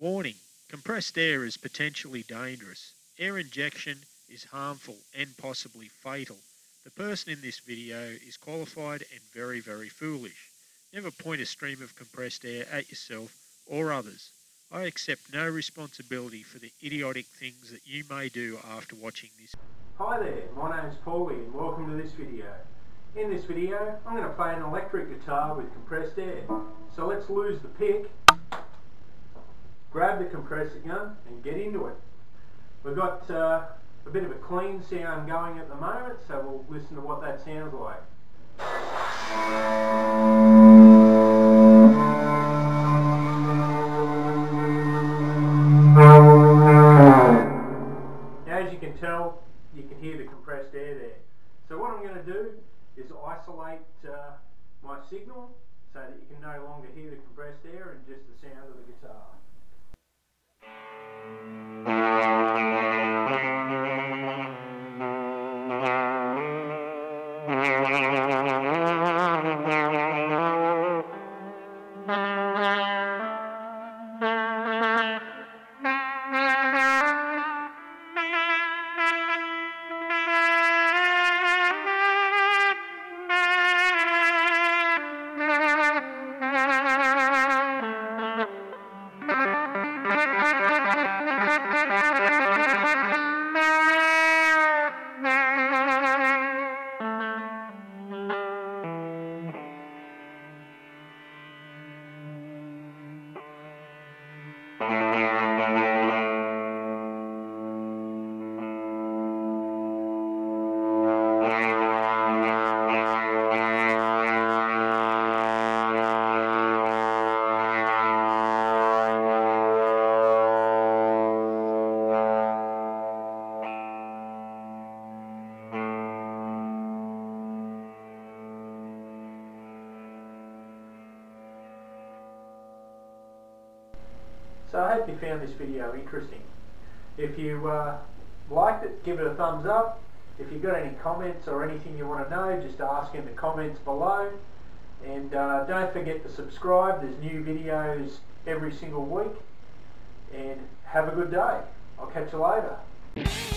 Warning compressed air is potentially dangerous. Air injection is harmful and possibly fatal. The person in this video is qualified and very, very foolish. Never point a stream of compressed air at yourself or others. I accept no responsibility for the idiotic things that you may do after watching this. Hi there, my name name's Paulie and welcome to this video. In this video I'm going to play an electric guitar with compressed air. So let's lose the pick, the compressor gun and get into it. We've got uh, a bit of a clean sound going at the moment so we'll listen to what that sounds like. As you can tell, you can hear the compressed air there. So what I'm going to do is isolate uh, my signal so that you can no longer hear the compressed air and just the sound of the guitar. Música So I hope you found this video interesting. If you uh, liked it, give it a thumbs up. If you've got any comments or anything you want to know, just ask in the comments below. And uh, don't forget to subscribe. There's new videos every single week. And have a good day. I'll catch you later.